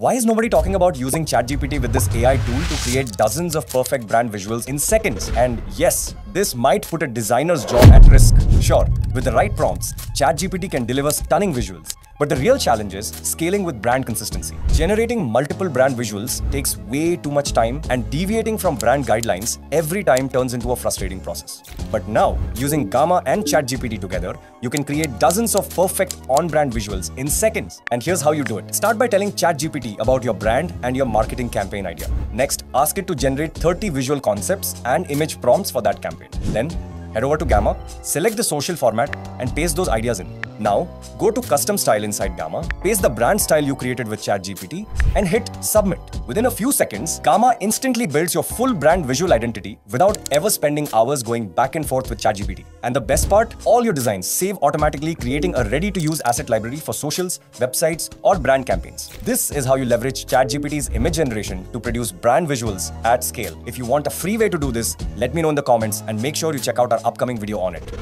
Why is nobody talking about using ChatGPT with this AI tool to create dozens of perfect brand visuals in seconds? And yes, this might put a designer's job at risk. Sure, with the right prompts, ChatGPT can deliver stunning visuals. But the real challenge is scaling with brand consistency. Generating multiple brand visuals takes way too much time, and deviating from brand guidelines every time turns into a frustrating process. But now, using Gamma and ChatGPT together, you can create dozens of perfect on brand visuals in seconds. And here's how you do it start by telling ChatGPT about your brand and your marketing campaign idea. Next, ask it to generate 30 visual concepts and image prompts for that campaign. Then, head over to Gamma, select the social format, and paste those ideas in. Now, go to custom style inside Gamma, paste the brand style you created with ChatGPT, and hit submit. Within a few seconds, Gamma instantly builds your full brand visual identity without ever spending hours going back and forth with ChatGPT. And the best part, all your designs save automatically creating a ready-to-use asset library for socials, websites, or brand campaigns. This is how you leverage ChatGPT's image generation to produce brand visuals at scale. If you want a free way to do this, let me know in the comments and make sure you check out upcoming video on it.